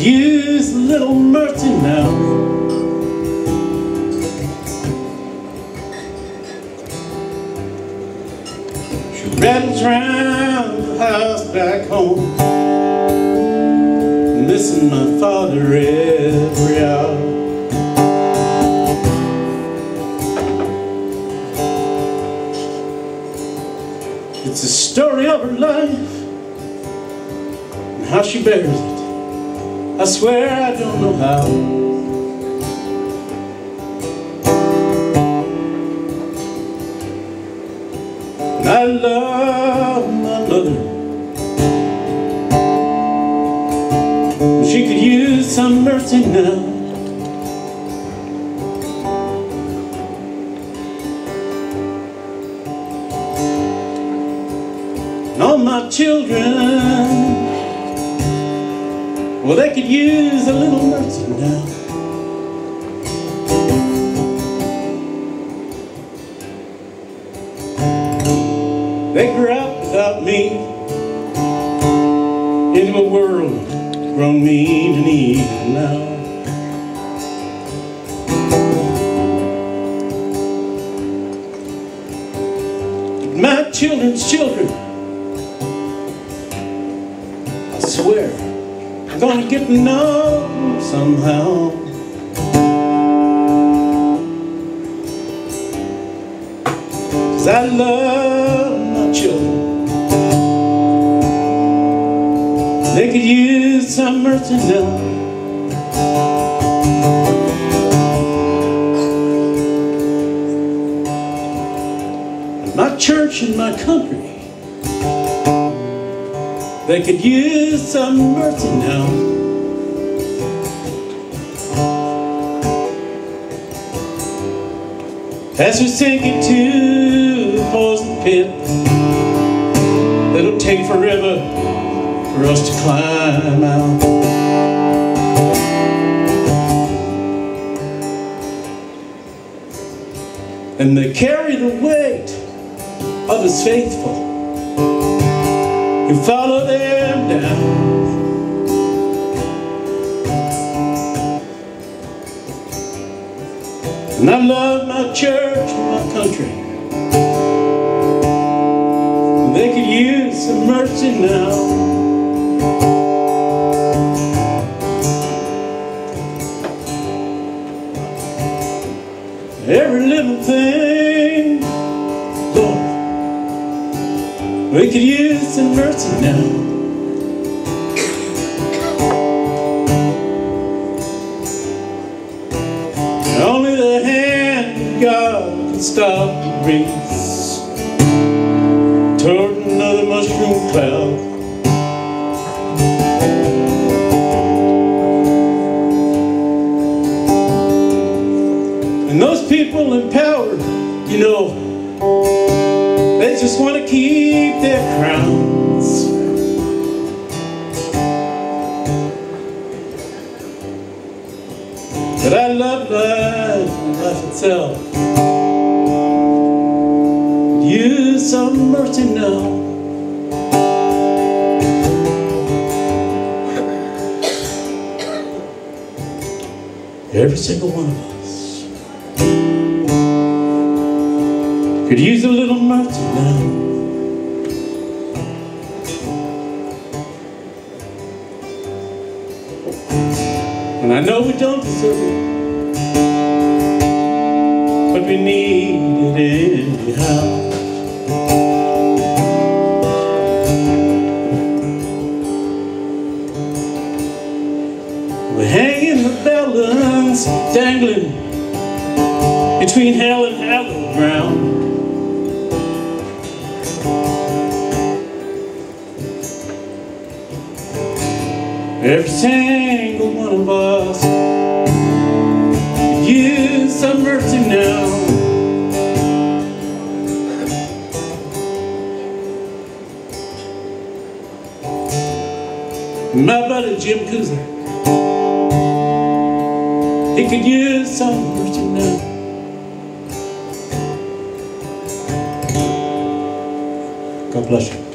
use little mercy now. She rattles around the house back home, missing my father every hour. It's the story of her life and how she bears it. I swear I don't know how. And I love my mother. She could use some mercy now. And all my children, well, they could use a little mercy now. They grew up without me into a world grown mean and evil now. My children's children I swear gonna get know somehow. Cause I love my children. They could use some mercy now My church and my country They could use some mercy now. As we sink into the poison pit It'll take forever for us to climb out. And they carry the weight of his faithful Who follow them down And I love my church and my country. They could use some mercy now. Every little thing, we could use some mercy now. Only the hand of God can stop the race toward another mushroom cloud. And those people in power, you know, just want to keep their crowns. But I love life and life itself. Use some mercy now. Every single one of us could use a little mercy now. And I know we don't deserve it, but we need it anyhow. We're hanging the balance, dangling between hell and hallowed ground. Every single one of us could use some mercy now. My buddy Jim Kuzner, he could use some mercy now. God bless you.